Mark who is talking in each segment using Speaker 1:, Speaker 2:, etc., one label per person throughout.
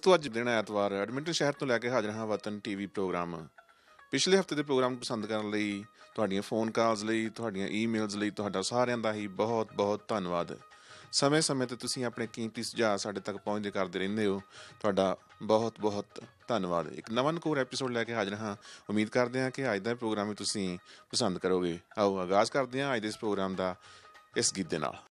Speaker 1: ਦੋਸਤੋ ਅੱਜ ਦਿਨ ਐਤਵਾਰ। ਐਡਮਿੰਟਨ ਸ਼ਹਿਰ ਤੋਂ ਲੈ ਕੇ ਹਾਜ਼ਰ ਹਾਂ ਵਤਨ ਟੀਵੀ ਪ੍ਰੋਗਰਾਮ। ਪਿਛਲੇ ਹਫ਼ਤੇ ਦੇ ਪ੍ਰੋਗਰਾਮ ਪਸੰਦ ਕਰਨ ਲਈ, ਤੁਹਾਡੀਆਂ ਫੋਨ ਕਾਲਸ ਲਈ, ਤੁਹਾਡੀਆਂ ਈਮੇਲਸ ਲਈ ਤੁਹਾਡਾ ਸਾਰਿਆਂ ਦਾ ਹੀ ਬਹੁਤ ਬਹੁਤ ਧੰਨਵਾਦ। ਸਮੇਂ-ਸਮੇਂ ਤੇ ਤੁਸੀਂ ਆਪਣੇ ਕੀਮਤੀ ਸੁਝਾਅ ਸਾਡੇ ਤੱਕ ਪਹੁੰਚਦੇ ਕਰਦੇ ਰਹਿੰਦੇ ਹੋ। ਤੁਹਾਡਾ ਬਹੁਤ ਬਹੁਤ ਧੰਨਵਾਦ। ਇੱਕ ਨਵਾਂ ਨਕੂਰ ਐਪੀਸੋਡ ਲੈ ਕੇ ਹਾਜ਼ਰ ਹਾਂ। ਉਮੀਦ ਕਰਦੇ ਹਾਂ ਕਿ ਅੱਜ ਦਾ ਪ੍ਰੋਗਰਾਮ ਵੀ ਤੁਸੀਂ ਪਸੰਦ ਕਰੋਗੇ। ਆਓ ਆਗਾਜ਼ ਕਰਦੇ ਹਾਂ ਅੱਜ ਦੇ ਇਸ ਪ੍ਰੋਗਰਾਮ ਦਾ ਇਸ ਗੀਤ ਦੇ ਨਾਲ।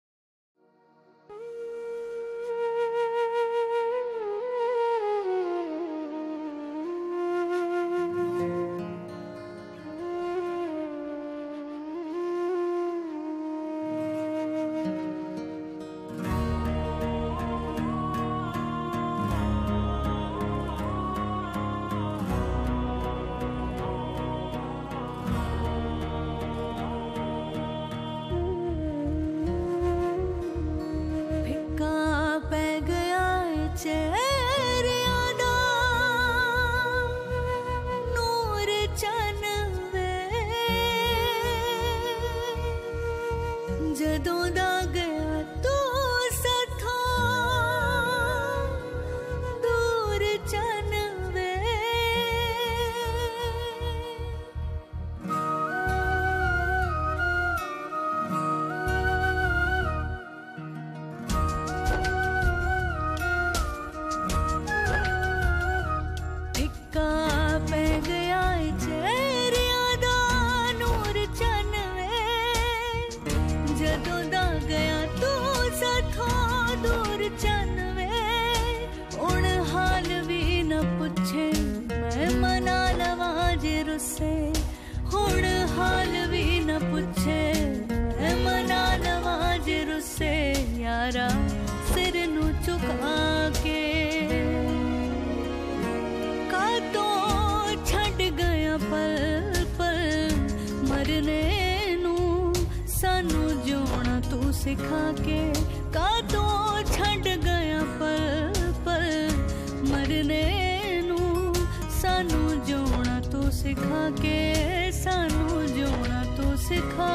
Speaker 2: ਸਿਖਾ ਕੇ ਸਾਨੂੰ ਜਿਉਣਾ ਤੂੰ ਸਿਖਾ।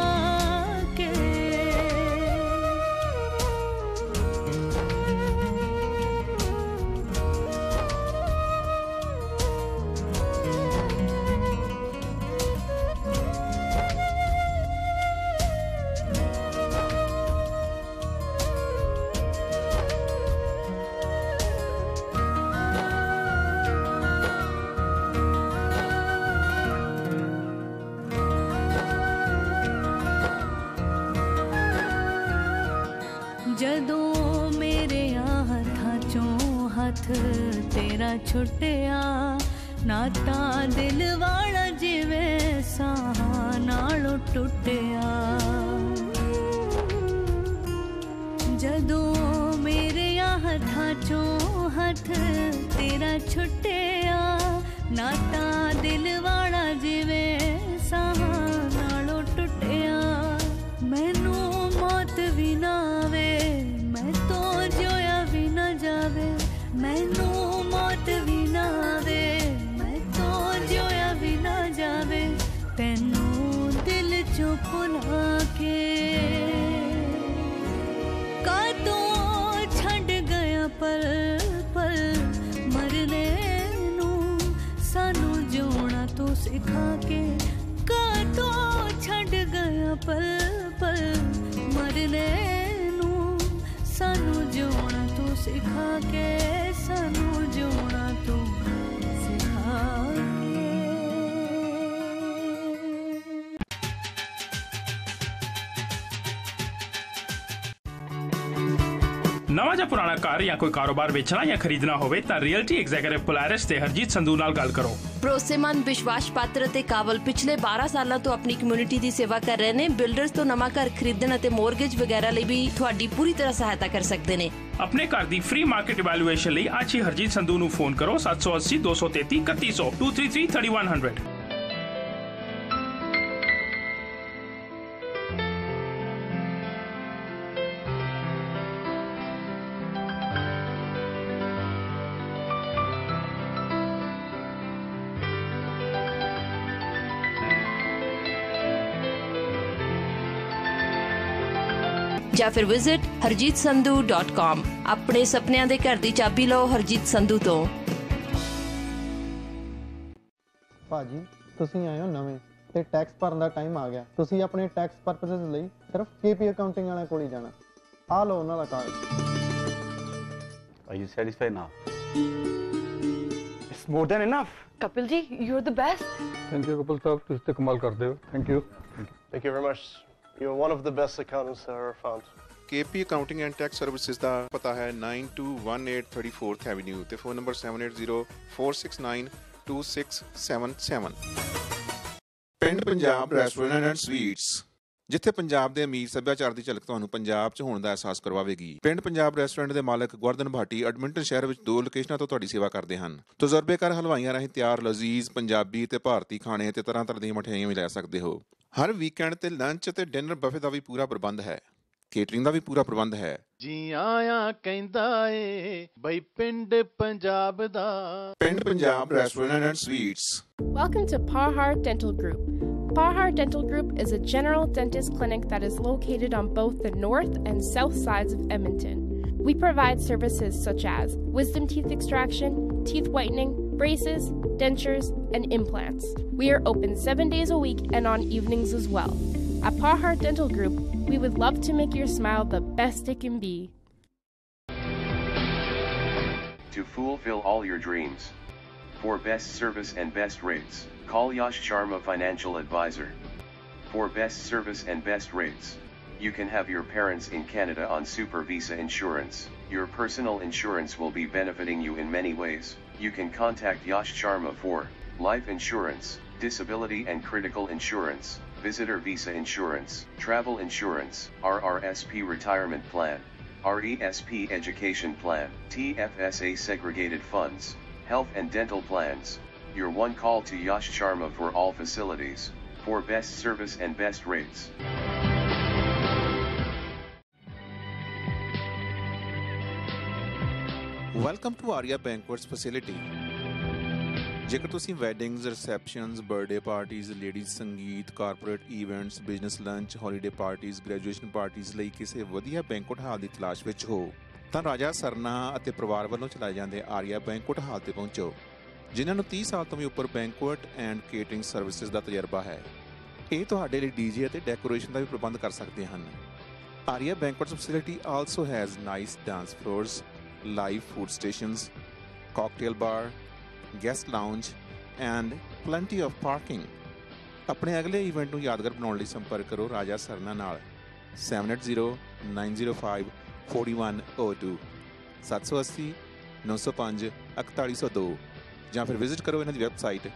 Speaker 2: ਹੱਥਾਂ ਚੋਂ ਹੱਥ ਤੇਰਾ ਛੁੱਟਿਆ। ਨਾਤਾ ਦਿਲ ਵਾਲਾ ਜਿਵੇਂ ਸਾਹ ਨਾਲੋਂ ਟੁੱਟਿਆ। ਮੈਨੂੰ ਮੌਤ ਵੀ ਨਾ ਆਵੇ, ਮੈਂ ਤੋਂ ਜੋਇਆ ਵੀ ਨਾ ਜਾਵੇ। ਮੈਨੂੰ ਕੇ ਕਾਦੋਂ ਛੱਡ ਗਿਆ ਪਲ ਪਲ ਮਰਨੇ ਨੂੰ ਸਾਨੂੰ ਜਿਉਣਾ ਤੂੰ ਸਿਖਾ ਕੇ ਸਾਨੂੰ
Speaker 3: ਨਵਾਂ ਜਾਂ ਪੁਰਾਣਾ ਘਰ ਜਾਂ ਕੋਈ ਕਾਰੋਬਾਰ ਵੇਚਣਾ ਜਾਂ ਖਰੀਦਣਾ ਹੋਵੇ ਤਾਂ ਰੀਅਲਟੀ ਐਗਜ਼ੀਕਿਊਟਿਵ ਪੋਲਾਰਿਸ ਤੇ ਹਰਜੀਤ ਸੰਧੂ ਨਾਲ ਗੱਲ ਕਰੋ।
Speaker 4: ਭਰੋਸੇਮੰਦ ਵਿਸ਼ਵਾਸ ਪਾਤਰ ਅਤੇ ਕਾਬਲ ਪਿਛਲੇ 12 ਸਾਲਾਂ ਤੋਂ ਆਪਣੀ ਕਮਿਊਨਿਟੀ ਦੀ ਸੇਵਾ ਕਰ ਰਹੇ ਨੇ। ਬਿਲਡਰਸ ਤੋਂ ਨਵਾਂ ਘਰ ਖਰੀਦਣ ਅਤੇ ਮੋਰਗੇਜ ਵਗੈਰਾ ਲਈ ਵੀ ਤੁਹਾਡੀ ਪੂਰੀ ਤਰ੍ਹਾਂ ਸਹਾਇਤਾ ਕਰ ਸਕਦੇ ਨੇ।
Speaker 3: ਆਪਣੇ ਘਰ ਦੀ ਫ੍ਰੀ ਮਾਰਕੀਟ ਇਵੈਲੂਏਸ਼ਨ ਲਈ ਅੱਜ ਹੀ ਹਰਜੀਤ ਸੰਧੂ ਨੂੰ ਫੋਨ ਕਰੋ 780 233 3100 233 3100
Speaker 4: ਜਾਂ ਫਿਰ ਵਿਜ਼ਿਟ harjeetsandhu.com ਆਪਣੇ ਸੁਪਨਿਆਂ ਦੇ ਘਰ ਦੀ ਚਾਬੀ ਲਓ ਹਰਜੀਤ ਸੰਧੂ ਤੋਂ।
Speaker 5: ਭਾਜੀ ਤੁਸੀਂ ਆਏ ਹੋ ਨਵੇਂ ਤੇ ਟੈਕਸ ਭਰਨ ਦਾ ਟਾਈਮ ਆ ਗਿਆ। ਤੁਸੀਂ ਆਪਣੇ ਟੈਕਸ ਪਰਪਸਸ ਲਈ ਸਿਰਫ ਕੇਪੀ ਅਕਾਊਂਟਿੰਗ ਵਾਲਿਆਂ ਕੋਲ ਹੀ ਜਾਣਾ। ਆ ਲਓ ਉਹਨਾਂ ਦਾ card
Speaker 6: Are you satisfied now?
Speaker 7: It's more than enough.
Speaker 8: Kapil ji, you're the best.
Speaker 9: Thank you couple ਸਾਹਿਬ ਤੁਸੀਂ ਤੇ ਕਮਾਲ ਕਰਦੇ ਹੋ thank you
Speaker 10: Thank you very much. You're one of the best accountants that are found.
Speaker 1: KP Accounting and Tax Services ਦਾ ਪਤਾ ਹੈ 921834th Avenue ਤੇ ਫੋਨ ਨੰਬਰ 7804692677 ਪਿੰਡ ਪੰਜਾਬ ਰੈਸਟੋਰੈਂਟ ਐਂਡ ਸਵੀਟਸ ਜਿੱਥੇ ਪੰਜਾਬ ਦੇ ਅਮੀਰ ਸੱਭਿਆਚਾਰ ਦੀ ਝਲਕ ਤੁਹਾਨੂੰ ਪੰਜਾਬ 'ਚ ਹੋਣ ਦਾ ਅਹਿਸਾਸ ਕਰਵਾਵੇਗੀ। ਪਿੰਡ ਪੰਜਾਬ ਰੈਸਟੋਰੈਂਟ ਦੇ ਮਾਲਕ ਗੁਰਦਨ ਭਾਟੀ ਐਡਮਿੰਟਨ ਸ਼ਹਿਰ ਵਿੱਚ ਦੋ ਲੋਕੇਸ਼ਨਾਂ ਤੋਂ ਤੁਹਾਡੀ ਸੇਵਾ ਕਰਦੇ ਹਨ। ਤਜਰਬੇਕਾਰ ਹਲਵਾਈਆਂ ਰਾਹੀਂ ਤਿਆਰ ਲਜ਼ੀਜ਼ ਪੰਜਾਬੀ ਤੇ ਭਾਰਤੀ ਖਾਣੇ ਤੇ ਤਰ੍ਹਾਂ ਤਰ੍ਹਾਂ ਦੀਆਂ ਮਠਿਆਈਆਂ ਵੀ ਲੈ ਸਕਦੇ ਹੋ। ਹਰ ਵੀਕਐਂਡ ਤੇ ਲੰਚ ਤੇ ਡਿਨਰ ਬਫੇ ਦਾ ਵੀ ਪੂਰਾ ਪ੍ਰਬੰਧ ਹੈ ਕੇਟਰਿੰਗ ਦਾ ਵੀ ਪੂਰਾ ਪ੍ਰਬੰਧ ਹੈ
Speaker 11: ਜੀ ਆਇਆਂ ਕਹਿੰਦਾ ਏ ਬਈ ਪਿੰਡ ਪੰਜਾਬ ਦਾ
Speaker 1: Pind Punjab restaurant and sweets
Speaker 12: Welcome to Pahar Dental Group. Pahar Dental Group is a general dentist clinic that is located on both the north and south sides of Edmonton. We provide services such as wisdom teeth extraction, teeth whitening, braces, dentures, and implants. We are open seven days a week and on evenings as well. At Pahar Dental Group, we would love to make your smile the best it can be.
Speaker 13: To fulfill all your dreams. For best service and best rates, call Yash Sharma Financial Advisor. For best service and best rates, you can have your parents in Canada on Super Visa insurance. Your personal insurance will be benefiting you in many ways. You can contact Yash Sharma for life insurance, disability and critical insurance, visitor visa insurance, travel insurance, RRSP retirement plan, RESP education plan, TFSA segregated funds, health and dental plans. Your one call to Yash Sharma for all facilities, for best service and best rates.
Speaker 1: Welcome to Arya banquets facility ਜੇਕਰ ਤੁਸੀਂ weddings receptions birthday ਪਾਰਟੀਆਂ ladies sangeet corporate events business lunch holiday ਪਾਰਟੀਆਂ graduation ਪਾਰਟੀਆਂ ਲਈ ਕਿਸੇ ਵਧੀਆ ਬੈਂਕੁਐਟ ਹਾਲ ਦੀ ਤਲਾਸ਼ ਵਿੱਚ ਹੋ, ਤਾਂ ਰਾਜਾ ਸਰਨਾ ਅਤੇ ਪਰਿਵਾਰ ਵੱਲੋਂ ਚਲਾਏ ਜਾਂਦੇ ਆਰੀਆ ਬੈਂਕੁਐਟ ਹਾਲ ਤੇ ਪਹੁੰਚੋ, ਜਿਨ੍ਹਾਂ ਨੂੰ 30 ਸਾਲ ਤੋਂ ਵੀ ਉੱਪਰ ਬੈਂਕੁਐਟ ਐਂਡ ਕੇਟਰਿੰਗ ਸਰਵਿਸਿਜ਼ ਦਾ ਤਜਰਬਾ ਹੈ। ਇਹ ਤੁਹਾਡੇ ਲਈ ਡੀਜੇ ਅਤੇ ਡੈਕੋਰੇਸ਼ਨ ਦਾ ਵੀ ਪ੍ਰਬੰਧ ਕਰ ਸਕਦੇ ਹਨ। Arya banquet facility also has nice dance floors live food stations, cocktail bar, guest lounge, and plenty of parking. ਆਪਣੇ ਅਗਲੇ ਇਵੈਂਟ ਨੂੰ ਯਾਦਗਾਰ ਬਣਾਉਣ ਲਈ ਸੰਪਰਕ ਕਰੋ ਰਾਜਾ ਸਰਨਾ ਨਾਲ 7809054102 780 905 4102 ਜਾਂ ਫਿਰ ਵਿਜ਼ਿਟ ਕਰੋ ਇਹਨਾਂ ਦੀ website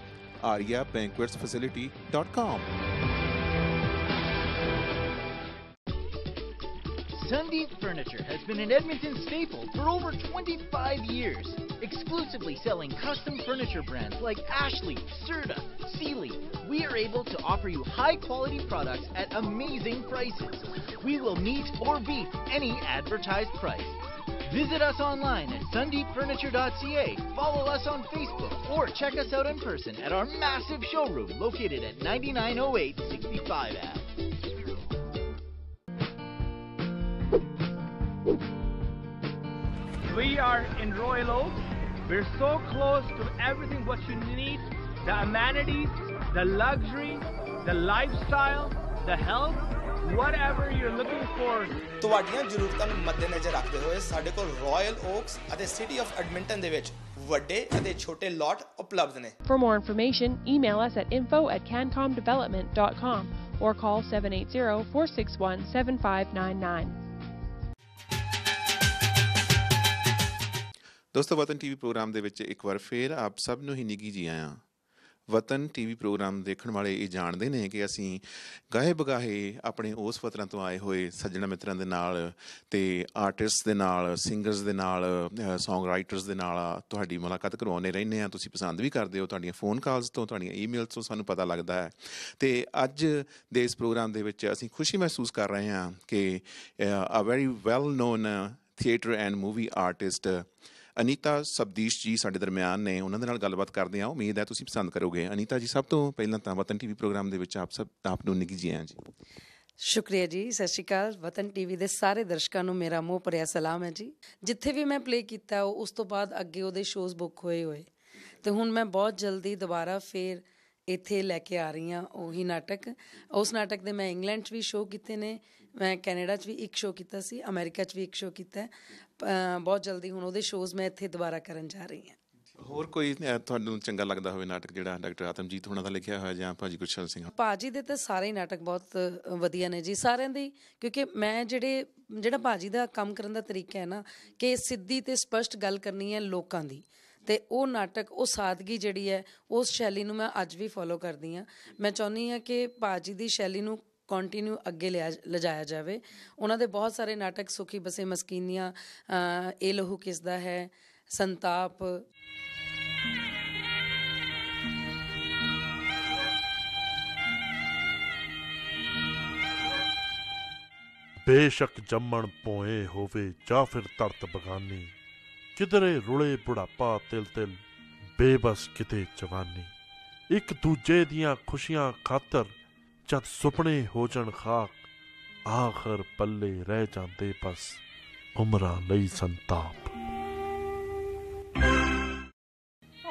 Speaker 1: ariabanquetsfacility.com
Speaker 14: Furniture has been an Edmonton staple for over 25 years, exclusively selling custom furniture brands like Ashley, Serta, Sealy. We are able to offer you high quality products at amazing prices. We will meet or beat any advertised price. Visit us online at sundeepfurniture.ca, follow us on Facebook, or check us out in person at our massive showroom located at 9908 65 Ave.
Speaker 3: We are in Royal Oak. We're so close to everything what you need the amenities, the luxury, the lifestyle, the health, whatever you're looking for.
Speaker 15: ਤੁਹਾਡੀਆਂ ਜ਼ਰੂਰਤਾਂ ਨੂੰ ਮੱਦੇਨਜ਼ਰ ਰੱਖਦੇ ਹੋਏ ਸਾਡੇ ਕੋਲ Royal Oaks ਅਤੇ city of Edmonton ਦੇ ਵਿੱਚ ਵੱਡੇ ਅਤੇ ਛੋਟੇ ਲਾਟ ਉਪਲਬਧ ਨੇ
Speaker 12: For more information, email us at info at cancomdevelopment.com or call 780
Speaker 1: ਦੋਸਤੋ, ਵਤਨ ਟੀਵੀ ਪ੍ਰੋਗਰਾਮ ਦੇ ਵਿੱਚ ਇੱਕ ਵਾਰ ਫੇਰ ਆਪ ਸਭ ਨੂੰ ਹੀ ਨਿੱਗੀ ਜੀ ਆਇਆਂ। ਵਤਨ ਟੀਵੀ ਪ੍ਰੋਗਰਾਮ ਦੇਖਣ ਵਾਲੇ ਇਹ ਜਾਣਦੇ ਨੇ ਕਿ ਅਸੀਂ ਗਾਹੇ ਬਗਾਹੇ ਆਪਣੇ ਉਸ ਵਤਨਾਂ ਤੋਂ ਆਏ ਹੋਏ ਸੱਜਣਾ ਮਿੱਤਰਾਂ ਦੇ ਨਾਲ ਤੇ ਆਰਟਿਸਟਸ ਦੇ ਨਾਲ, ਸਿੰਗਰਸ ਦੇ ਨਾਲ ਸੌਂਗ ਰਾਈਟਰਸ ਦੇ ਨਾਲ ਤੁਹਾਡੀ ਮੁਲਾਕਾਤ ਕਰਵਾਉਣੇ ਰਹਿੰਦੇ ਆ ਤੁਸੀਂ ਪਸੰਦ ਵੀ ਕਰਦੇ ਹੋ ਤੁਹਾਡੀਆਂ ਫੋਨ ਕਾਲਸ ਤੋਂ, ਤੁਹਾਡੀਆਂ ਈਮੇਲਸ ਤੋਂ, ਸਾਨੂੰ ਪਤਾ ਲੱਗਦਾ ਹੈ। ਤੇ ਅੱਜ ਦੇ ਇਸ ਪ੍ਰੋਗਰਾਮ ਦੇ ਵਿੱਚ ਅਸੀਂ ਖੁਸ਼ੀ ਮਹਿਸੂਸ ਕਰ ਰਹੇ ਹਾਂ ਕਿ a very well known theatre and movie artist Anita Sabdish ji ਸਾਡੇ ਦਰਮਿਆਨ ਨੇ, ਉਹਨਾਂ ਦੇ ਨਾਲ ਗੱਲਬਾਤ ਕਰਦੇ ਹਾਂ। ਉਮੀਦ ਹੈ ਤੁਸੀਂ ਪਸੰਦ ਕਰੋਗੇ। ਅਨੀਤਾ ਜੀ, ਸਭ ਤੋਂ ਪਹਿਲਾਂ ਤਾਂ ਵਤਨ ਟੀਵੀ ਪ੍ਰੋਗਰਾਮ ਦੇ ਵਿੱਚ ਆਪ ਸਭ, ਆਪ ਨੂੰ ਨਿੱਘੀ ਜੀ ਆਇਆਂ ਜੀ।
Speaker 7: ਸ਼ੁਕਰੀਆ ਜੀ, ਸਤਿ ਸ਼੍ਰੀ ਅਕਾਲ। ਵਤਨ ਟੀਵੀ ਦੇ ਸਾਰੇ ਦਰਸ਼ਕਾਂ ਨੂੰ ਮੇਰਾ ਮੋਹ ਭਰਿਆ ਸਲਾਮ ਹੈ ਜੀ। ਜਿੱਥੇ ਵੀ ਮੈਂ ਪਲੇ ਕੀਤਾ ਉਸ ਤੋਂ ਬਾਅਦ ਅੱਗੇ ਉਹਦੇ ਸ਼ੋਜ਼ ਬੁੱਕ ਹੋਏ ਹੋਏ। ਤੇ ਹੁਣ ਮੈਂ ਬਹੁਤ ਜਲਦੀ ਦੁਬਾਰਾ ਫੇਰ ਇੱਥੇ ਲੈ ਕੇ ਆ ਰਹੀ ਹਾਂ ਉਹੀ ਨਾਟਕ। ਉਸ ਨਾਟਕ ਦੇ ਮੈਂ ਇੰਗਲੈਂਡ 'ਚ ਵੀ ਸ਼ੋਅ ਕੀਤੇ ਨੇ, ਮੈਂ ਕੈਨੇਡਾ 'ਚ ਵੀ ਇੱਕ ਸ਼ੋਅ ਕੀਤਾ ਸੀ, ਅਮਰੀਕਾ 'ਚ ਵੀ ਇੱਕ ਸ਼ੋਅ ਕੀਤਾ ਬਹੁਤ ਜਲਦੀ ਹੁਣ ਉਹਦੇ ਸ਼ੋਜ਼ ਮੈਂ ਇੱਥੇ ਦੁਬਾਰਾ ਕਰਨ ਜਾ ਰਹੀ ਹਾਂ।
Speaker 1: ਹੋਰ ਕੋਈ ਤੁਹਾਨੂੰ ਚੰਗਾ ਲੱਗਦਾ ਹੋਵੇ ਨਾਟਕ ਜਿਹੜਾ ਡਾਕਟਰ ਆਤਮਜੀਤ ਹੋਣਾ ਦਾ ਲਿਖਿਆ ਹੋਇਆ ਜਾਂ ਭਾਜੀ ਗੁਰਸ਼ਰਨ ਸਿੰਘ
Speaker 7: ਭਾਜੀ ਦੇ ਤਾਂ ਸਾਰੇ ਹੀ ਨਾਟਕ ਬਹੁਤ ਵਧੀਆ ਨੇ ਜੀ। ਸਾਰਿਆਂ ਦੇ ਕਿਉਂਕਿ ਮੈਂ ਜਿਹੜੇ ਜਿਹੜਾ ਭਾਜੀ ਦਾ ਕੰਮ ਕਰਨ ਦਾ ਤਰੀਕਾ ਹੈ ਨਾ ਕਿ ਸਿੱਧੀ ਤੇ ਸਪਸ਼ਟ ਗੱਲ ਕਰਨੀ ਹੈ ਲੋਕਾਂ ਦੀ। ਤੇ ਉਹ ਨਾਟਕ ਉਹ ਸਾਦਗੀ ਜਿਹੜੀ ਹੈ ਉਸ ਸ਼ੈਲੀ ਨੂੰ ਮੈਂ ਅੱਜ ਵੀ ਫੋਲੋ ਕਰਦੀ ਹਾਂ। ਮੈਂ ਚਾਹੁੰਦੀ ਹਾਂ ਕਿ ਭਾਜੀ ਦੀ ਸ਼ੈਲੀ ਨੂੰ ਕੰਟੀਨਿਊ ਅੱਗੇ ਲਿਆ ਲਿਜਾਇਆ ਜਾਵੇ। ਉਹਨਾਂ ਦੇ ਬਹੁਤ ਸਾਰੇ ਨਾਟਕ ਸੁਖੀ ਬਸੇ ਮਸਕੀਨੀਆਂ ਇਹ ਲਹੂ ਕਿਸ ਦਾ ਹੈ? ਸੰਤਾਪ।
Speaker 16: ਬੇਸ਼ੱਕ ਜੰਮਣ ਪੋਏ ਹੋਵੇ ਜਾਂ ਫਿਰ ਧਰਤ ਬਗਾਨੀ, ਕਿਧਰੇ ਰੁਲੇ ਬੁਢਾਪਾ ਤਿਲ ਤਿਲ, ਬੇਬਸ ਕਿਤੇ ਜਵਾਨੀ। ਇੱਕ ਦੂਜੇ ਦੀਆਂ ਖੁਸ਼ੀਆਂ ਖਾਤਰ ਜਦ ਸੁਪਨੇ ਹੋ ਜਾਣ ਖਾਕ ਆਖਰ ਪੱਲੇ ਰਹਿ ਜਾਂਦੇ ਬਸ ਉਮਰਾਂ ਲਈ ਸੰਤਾਪ।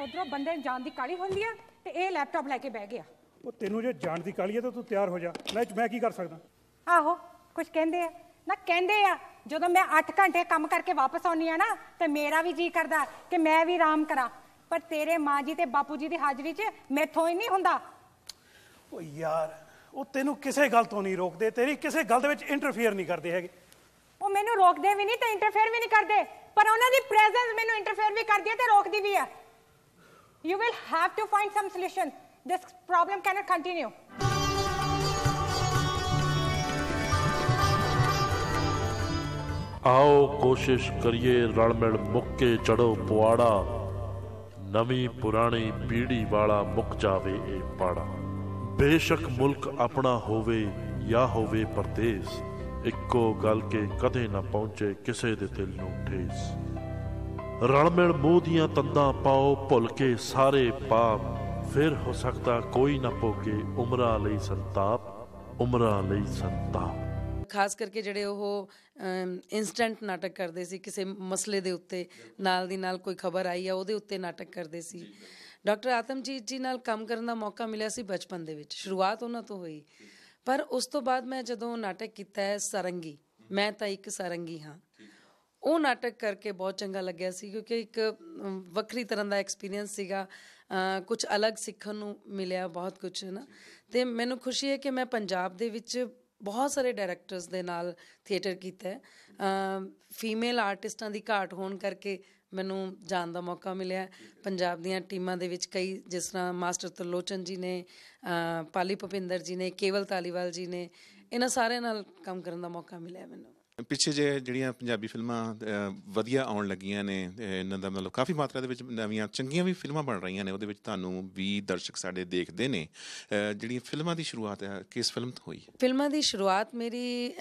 Speaker 17: ਉਧਰੋਂ ਬੰਦੇ ਨੂੰ ਜਾਣ ਦੀ ਕਾਲੀ ਹੁੰਦੀ ਆ ਤੇ ਇਹ ਲੈਪਟਾਪ ਲੈ ਕੇ ਬਹਿ ਗਿਆ।
Speaker 18: ਉਹ ਤੈਨੂੰ ਜੇ ਜਾਣ ਦੀ ਕਾਲੀ ਹੈ ਤਾਂ ਤੂੰ ਤਿਆਰ ਹੋ ਜਾ ਮੈਂ ਮੈਂ ਕੀ ਕਰ ਸਕਦਾ?
Speaker 17: ਆਹੋ ਕੁਝ ਕਹਿੰਦੇ ਆ। ਨਾ ਕਹਿੰਦੇ ਆ ਜਦੋਂ ਮੈਂ 8 ਘੰਟੇ ਕੰਮ ਕਰਕੇ ਵਾਪਸ ਆਉਣੀ ਆ ਨਾ ਤੇ ਮੇਰਾ ਵੀ ਜੀ ਕਰਦਾ ਕਿ ਮੈਂ ਵੀ ਆਰਾਮ ਕਰਾਂ। ਪਰ ਤੇਰੇ ਮਾਂ ਜੀ ਤੇ ਬਾਪੂ ਜੀ ਦੀ ਹਾਜ਼ਰੀ 'ਚ ਮੈਥੋਂ ਹੀ ਨਹੀਂ ਹੁੰਦਾ।
Speaker 18: ਉਹ ਯਾਰ ਉਹ ਤੈਨੂੰ ਕਿਸੇ ਗੱਲ ਤੋਂ ਨਹੀਂ ਰੋਕਦੇ ਤੇਰੀ ਕਿਸੇ ਗੱਲ ਦੇ ਵਿੱਚ ਇੰਟਰਫੇਅਰ ਨਹੀਂ ਕਰਦੇ ਹੈਗੇ।
Speaker 17: ਉਹ ਮੈਨੂੰ ਰੋਕਦੇ ਵੀ ਨਹੀਂ ਤੇ ਇੰਟਰਫੇਅਰ ਵੀ ਨਹੀਂ ਕਰਦੇ ਪਰ ਉਹਨਾਂ ਦੀ ਪ੍ਰੈਜ਼ੈਂਸ ਮੈਨੂੰ ਇੰਟਰਫੇਅਰ ਵੀ ਕਰਦੀ ਹੈ ਤੇ ਰੋਕਦੀ ਵੀ ਹੈ। You will have to find some solution this problem can't continue
Speaker 16: ਆਓ ਕੋਸ਼ਿਸ਼ ਕਰੀਏ ਰਲ ਮਿਲ ਮੁੱਕੇ ਚੜੋ ਪੁਆੜਾ। ਨਵੀਂ ਪੁਰਾਣੀ ਪੀੜ੍ਹੀ ਵਾਲਾ ਮੁੱਕ ਜਾਵੇ ਇਹ ਪਾੜਾ। ਬੇਸ਼ੱਕ ਮੁਲਕ ਆਪਣਾ ਹੋਵੇ ਜਾਂ ਹੋਵੇ ਪਰਦੇਸ, ਇੱਕੋ ਗੱਲ ਕੇ ਕਦੇ ਨਾ ਪਹੁੰਚੇ ਕਿਸੇ ਦੇ ਦਿਲ ਨੂੰ ਠੇਸ। ਰਲ ਮਿਲ ਮੂੰਹ ਦੀਆਂ ਤੰਦਾਂ ਪਾਓ, ਭੁੱਲ ਕੇ ਸਾਰੇ ਪਾਪ, ਫਿਰ ਹੋ ਸਕਦਾ ਕੋਈ ਨਾ ਭੋਗੇ ਉਮਰਾਂ ਲਈ ਸੰਤਾਪ, ਉਮਰਾਂ ਲਈ ਸੰਤਾਪ।
Speaker 7: ਖਾਸ ਕਰਕੇ ਜਿਹੜੇ ਉਹ ਇਨਸਟੈਂਟ ਨਾਟਕ ਕਰਦੇ ਸੀ, ਕਿਸੇ ਮਸਲੇ ਦੇ ਉੱਤੇ, ਨਾਲ ਦੀ ਨਾਲ ਕੋਈ ਖਬਰ ਆਈ ਆ, ਉਹਦੇ ਉੱਤੇ ਨਾਟਕ ਕਰਦੇ ਸੀ। ਡਾਕਟਰ ਆਤਮਜੀਤ ਜੀ ਨਾਲ ਕੰਮ ਕਰਨ ਦਾ ਮੌਕਾ ਮਿਲਿਆ ਸੀ ਬਚਪਨ ਦੇ ਵਿੱਚ। ਸ਼ੁਰੂਆਤ ਉਹਨਾਂ ਤੋਂ ਹੋਈ। ਪਰ ਉਸ ਤੋਂ ਬਾਅਦ ਮੈਂ ਜਦੋਂ ਨਾਟਕ ਕੀਤਾ ਹੈ, ਸਰੰਗੀ, ਮੈਂ ਤਾਂ ਇੱਕ ਸਰੰਗੀ ਹਾਂ। ਉਹ ਨਾਟਕ ਕਰਕੇ ਬਹੁਤ ਚੰਗਾ ਲੱਗਿਆ ਸੀ ਕਿਉਂਕਿ ਇੱਕ ਵੱਖਰੀ ਤਰ੍ਹਾਂ ਦਾ ਐਕਸਪੀਰੀਅੰਸ ਸੀਗਾ। ਕੁਝ ਅਲੱਗ ਸਿੱਖਣ ਨੂੰ ਮਿਲਿਆ ਬਹੁਤ ਕੁਝ ਹੈ ਨਾ? ਤੇ ਮੈਨੂੰ ਖੁਸ਼ੀ ਹੈ ਕਿ ਮੈਂ ਪੰਜਾਬ ਦੇ ਵਿੱਚ ਬਹੁਤ ਸਾਰੇ ਡਾਇਰੈਕਟਰਸ ਦੇ ਨਾਲ ਥੀਏਟਰ ਕੀਤਾ ਹੈ। ਫੀਮੇਲ ਆਰਟਿਸਟਾਂ ਦੀ ਘਾਟ ਹੋਣ ਕਰਕੇ ਮੈਨੂੰ ਜਾਣ ਦਾ ਮੌਕਾ ਮਿਲਿਆ ਪੰਜਾਬ ਦੀਆਂ ਟੀਮਾਂ ਦੇ ਵਿੱਚ ਕਈ, ਜਿਸ ਤਰ੍ਹਾਂ ਮਾਸਟਰ ਤਰਲੋਚਨ ਜੀ ਨੇ ਪਾਲੀ ਭੁਪਿੰਦਰ ਜੀ ਨੇ, ਕੇਵਲ ਤਾਲੀਵਾਲ ਜੀ ਨੇ, ਇਹਨਾਂ ਸਾਰਿਆਂ ਨਾਲ ਕੰਮ ਕਰਨ ਦਾ ਮੌਕਾ ਮਿਲਿਆ ਮੈਨੂੰ।
Speaker 1: ਪਿੱਛੇ ਜੇ ਜਿਹੜੀਆਂ ਪੰਜਾਬੀ ਫਿਲਮਾਂ ਵਧੀਆ ਆਉਣ ਲੱਗੀਆਂ ਨੇ ਇਹਨਾਂ ਦਾ ਮਤਲਬ ਕਾਫੀ ਮਾਤਰਾ ਦੇ ਵਿੱਚ ਨਵੀਆਂ ਚੰਗੀਆਂ ਵੀ ਫਿਲਮਾਂ ਬਣ ਰਹੀਆਂ ਨੇ ਉਹਦੇ ਵਿੱਚ ਤੁਹਾਨੂੰ ਵੀ ਦਰਸ਼ਕ ਸਾਡੇ ਦੇਖਦੇ ਨੇ। ਜਿਹੜੀਆਂ ਫਿਲਮਾਂ ਦੀ ਸ਼ੁਰੂਆਤ ਹੈ ਕਿਸ ਫਿਲਮ ਤੋਂ ਹੋਈ?
Speaker 7: ਫਿਲਮਾਂ ਦੀ ਸ਼ੁਰੂਆਤ ਮੇਰੀ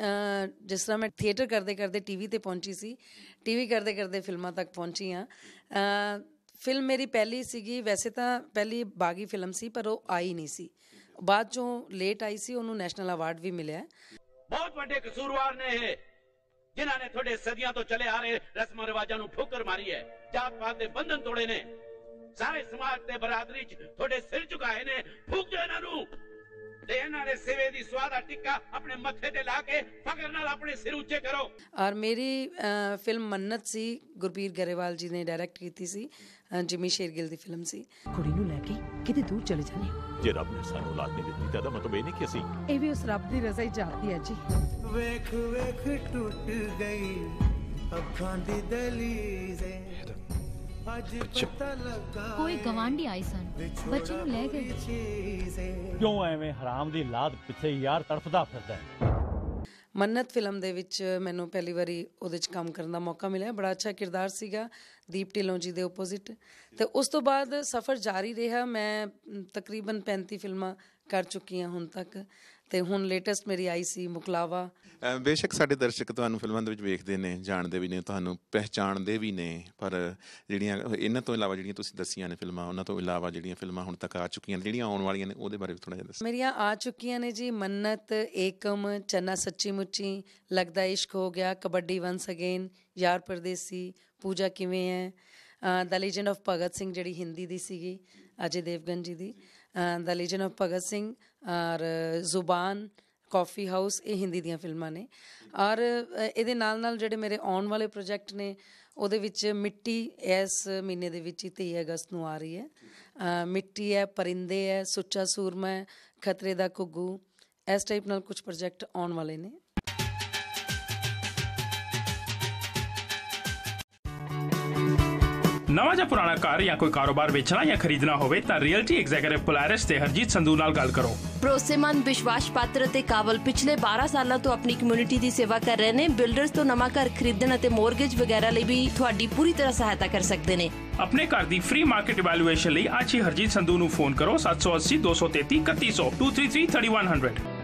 Speaker 7: ਜਿਸ ਤਰ੍ਹਾਂ ਮੈਂ ਥੀਏਟਰ ਕਰਦੇ ਕਰਦੇ ਟੀਵੀ ਤੇ ਪਹੁੰਚੀ ਸੀ ਟੀਵੀ ਕਰਦੇ ਕਰਦੇ ਫਿਲਮਾਂ ਤੱਕ ਪਹੁੰਚੀ ਅ, ਫਿਲਮ ਮੇਰੀ ਪਹਿਲੀ ਸੀਗੀ ਵੈਸੇ ਤਾਂ ਪਹਿਲੀ ਬਾਗੀ ਫਿਲਮ ਸੀ ਪਰ ਉਹ ਆਈ ਨਹੀਂ ਸੀ। ਬਾਅਦ ਚੋਂ ਲੇਟ ਆਈ ਸੀ ਉਹਨੂੰ ਨੈਸ਼ਨਲ ਅਵਾਰਡ ਵੀ ਮਿਲਿਆ।
Speaker 19: ਬਹੁਤ ਵੱਡੇ ਕਸੂਰਵਾਰ ਨੇ ਇਹ। ਜਿਨ੍ਹਾਂ ਨੇ ਤੁਹਾਡੇ ਸਦੀਆਂ ਤੋਂ ਚਲੇ ਆ ਰਹੇ ਰਸਮਾਂ ਰਿਵਾਜਾਂ ਨੂੰ ਠੋਕਰ ਮਾਰੀ ਹੈ, ਜਾਤ ਪਾਤ ਦੇ ਬੰਧਨ ਤੋੜੇ ਨੇ। ਸਾਰੇ ਸਮਾਜ ਤੇ ਬਰਾਦਰੀ 'ਚ ਤੁਹਾਡੇ ਸਿਰ ਝੁਕਾਏ ਨੇ, ਫੂਕ ਦਿਓ ਇਹਨਾਂ ਨੂੰ। ਇਹਨਾਂ ਦੇ ਸਿਵੇ ਦੀ ਸਵਾਦਾ ਟਿੱਕਾ ਆਪਣੇ ਮੱਥੇ ਤੇ ਲਾ ਕੇ ਫਖਰ ਨਾਲ ਆਪਣੇ ਸਿਰ ਉੱਚੇ ਕਰੋ।
Speaker 7: ਔਰ ਮੇਰੀ ਫਿਲਮ ਮੰਨਤ ਸੀ ਗੁਰਬੀਰ ਗਰੇਵਾਲ ਜੀ ਨੇ ਡਾਇਰੈਕਟ ਕੀਤੀ ਸੀ ਜਿਮੀ ਸ਼ੇਰਗਿਲ ਦੀ ਫਿਲਮ ਸੀ।
Speaker 20: ਕੁੜੀ ਨੂੰ ਲੈ ਕੇ ਕਿਤੇ ਦੂਰ ਚਲੇ ਜਾਣੇ
Speaker 21: ਜੇ ਰੱਬ ਨੇ ਸਾਨੂੰ ਔਲਾਦ ਨਹੀਂ ਦਿੱਤੀ ਤਾਂ ਮਤਲਬ ਇਹ ਨਹੀਂ ਕਿ ਅਸੀਂ
Speaker 20: ਇਹ ਵੀ ਉਸ ਰੱਬ ਦੀ ਰਜ਼ਾ ਹੀ ਜਾਪਦੀ ਹੈ ਜੀ।
Speaker 22: ਵੇਖ ਵੇਖ ਟੁੱਟ ਗਈ ਅੱਖਾਂ ਦੀ ਦਲੀਜ਼ੇ
Speaker 23: ਕੋਈ ਗਵਾਂਢੀ ਆਏ ਸਨ ਬੱਚੇ ਨੂੰ ਲੈ ਗਏ।
Speaker 24: ਕਿਉਂ ਐਵੇਂ ਹਰਾਮ ਦੀ ਲਾਦ ਪਿੱਛੇ ਯਾਰ ਤੜਫਦਾ ਫਿਰਦਾ ਹੈ?
Speaker 7: ਮੰਨਤ ਫਿਲਮ ਦੇ ਵਿੱਚ ਮੈਨੂੰ ਪਹਿਲੀ ਵਾਰੀ ਉਹਦੇ 'ਚ ਕੰਮ ਕਰਨ ਦਾ ਮੌਕਾ ਮਿਲਿਆ। ਬੜਾ ਅੱਛਾ ਕਿਰਦਾਰ ਸੀਗਾ ਦੀਪ ਢਿੱਲੋਂ ਜੀ ਦੇ ਆਪੋਜ਼ਿਟ ਤੇ ਉਸ ਤੋਂ ਬਾਅਦ ਸਫ਼ਰ ਜਾਰੀ ਰਿਹਾ। ਮੈਂ ਮ, ਤਕਰੀਬਨ 35 ਫਿਲਮਾਂ ਕਰ ਚੁੱਕੀ ਹਾਂ ਹੁਣ ਤੱਕ। ਤੇ ਹੁਣ ਲੇਟੈਸਟ ਮੇਰੀ ਆਈ ਸੀ ਮੁਕਲਾਵਾ।
Speaker 1: ਬੇਸ਼ੱਕ ਸਾਡੇ ਦਰਸ਼ਕ ਤੁਹਾਨੂੰ ਫਿਲਮਾਂ ਦੇ ਵਿੱਚ ਵੇਖਦੇ ਨੇ ਜਾਣਦੇ ਵੀ ਨੇ ਤੁਹਾਨੂੰ ਪਹਿਚਾਣਦੇ ਵੀ ਨੇ ਪਰ ਜਿਹੜੀਆਂ ਇਹਨਾਂ ਤੋਂ ਇਲਾਵਾ ਜਿਹੜੀਆਂ ਤੁਸੀਂ ਦੱਸੀਆਂ ਨੇ ਫਿਲਮਾਂ ਉਹਨਾਂ ਤੋਂ ਇਲਾਵਾ ਜਿਹੜੀਆਂ ਫਿਲਮਾਂ ਹੁਣ ਤੱਕ ਆ ਚੁੱਕੀਆਂ ਨੇ ਜਿਹੜੀਆਂ ਆਉਣ ਵਾਲੀਆਂ ਨੇ ਉਹਦੇ ਬਾਰੇ ਵੀ ਥੋੜਾ ਜਿਹਾ ਦੱਸੋ।
Speaker 7: ਮੇਰੀਆਂ ਆ ਚੁੱਕੀਆਂ ਨੇ ਜੀ ਮੰਨਤ ਏਕਮ ਚੰਨਾ ਸੱਚੀ ਮੁੱਚੀ ਲੱਗਦਾ ਇਸ਼ਕ ਹੋ ਗਿਆ ਕਬੱਡੀ ਵਨਸ ਅਗੇਨ ਯਾਰ ਪਰਦੇਸੀ ਪੂਜਾ ਕਿਵੇਂ ਹੈ? The legend of Bhagat Singh ਜਿਹੜੀ ਹਿੰਦੀ ਦੀ ਸੀਗੀ ਅਜੇ ਦੇਵਗਨ ਜੀ ਦੀ। The legend of Bhagat Singh ਔਰ ਜ਼ੁਬਾਨ ਕਾਫੀ ਹਾਊਸ ਇਹ ਹਿੰਦੀ ਦੀਆਂ ਫਿਲਮਾਂ ਨੇ। ਔਰ ਇਹਦੇ ਨਾਲ ਨਾਲ ਜਿਹੜੇ ਮੇਰੇ ਆਉਣ ਵਾਲੇ ਪ੍ਰੋਜੈਕਟ ਨੇ, ਉਹਦੇ ਵਿੱਚ ਮਿੱਟੀ ਇਸ ਮਹੀਨੇ ਦੇ ਵਿੱਚ ਹੀ 23 ਅਗਸਤ ਨੂੰ ਆ ਰਹੀ ਹੈ। ਮਿੱਟੀ ਹੈ, ਪਰਿੰਦੇ ਹੈ, ਸੁੱਚਾ ਸੂਰਮਾ ਹੈ, ਖਤਰੇ ਦਾ ਘੁੱਗੂ। ਇਸ ਟਾਈਪ ਨਾਲ ਕੁਝ ਪ੍ਰੋਜੈਕਟ ਆਉਣ ਵਾਲੇ ਨੇ।
Speaker 25: ਨਵਾਂ ਜਾਂ ਪੁਰਾਣਾ ਘਰ ਜਾਂ ਕੋਈ ਕਾਰੋਬਾਰ ਵੇਚਣਾ ਜਾਂ ਖਰੀਦਣਾ ਹੋਵੇ ਤਾਂ ਰੀਅਲਟੀ ਐਗਜ਼ੀਕਿਊਟਿਵ ਪੋਲਾਰਿਸ ਤੇ ਹਰਜੀਤ ਸੰਧੂ ਨਾਲ ਗੱਲ ਕਰੋ।
Speaker 26: ਭਰੋਸੇਮੰਦ ਵਿਸ਼ਵਾਸ ਪਾਤਰ ਅਤੇ ਕਾਬਲ ਪਿਛਲੇ 12 ਸਾਲਾਂ ਤੋਂ ਆਪਣੀ ਕਮਿਊਨਿਟੀ ਦੀ ਸੇਵਾ ਕਰ ਰਹੇ ਨੇ। ਬਿਲਡਰਸ ਤੋਂ ਨਵਾਂ ਘਰ ਖਰੀਦਣ ਅਤੇ ਮੋਰਗੇਜ ਵਗੈਰਾ ਲਈ ਵੀ ਤੁਹਾਡੀ ਪੂਰੀ ਤਰ੍ਹਾਂ ਸਹਾਇਤਾ ਕਰ ਸਕਦੇ ਨੇ।
Speaker 25: ਆਪਣੇ ਘਰ ਦੀ ਫ੍ਰੀ ਮਾਰਕੀਟ ਇਵੈਲੂਏਸ਼ਨ ਲਈ ਅੱਜ ਹੀ ਹਰਜੀਤ ਸੰਧੂ ਨੂੰ ਫੋਨ ਕਰੋ 780 233 3100 233 3100